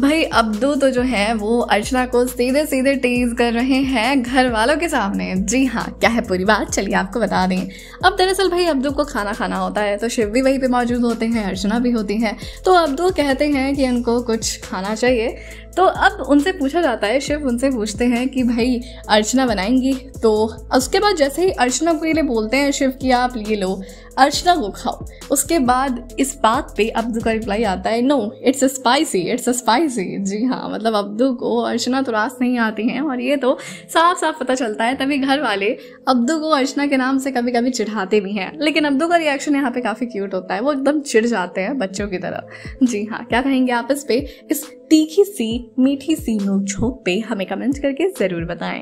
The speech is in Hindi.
भाई, अब्दू तो जो है, वो अर्चना को सीधे सीधे टीज कर रहे हैं घर वालों के सामने। जी हाँ क्या है पूरी बात? चलिए आपको बता दें। अब दरअसल भाई, अब्दू को खाना खाना होता है तो शिव भी वहीं पे मौजूद होते हैं, अर्चना भी होती है। तो अब्दू कहते हैं कि उनको कुछ खाना चाहिए। तो अब उनसे पूछा जाता है, शिव उनसे पूछते हैं कि भाई, अर्चना बनाएँगी? तो उसके बाद जैसे ही अर्चना को ये बोलते हैं शिव कि आप ये लो, अर्चना को खाओ। उसके बाद इस बात पे अब्दू का रिप्लाई आता है no it's spicy it's spicy जी हाँ मतलब अब्दू को अर्चना तो रास नहीं आती हैं और ये तो साफ़ साफ़ पता चलता है, तभी घर वाले अब्दू को अर्चना के नाम से कभी कभी चिढ़ाते भी हैं। लेकिन अब्दू का रिएक्शन यहाँ पे काफ़ी क्यूट होता है, वो एकदम चिढ़ जाते हैं बच्चों की तरह। जी हाँ क्या कहेंगे आप इस पे? इस तीखी सी मीठी सी नोक झोंक पे हमें कमेंट करके ज़रूर बताएँ।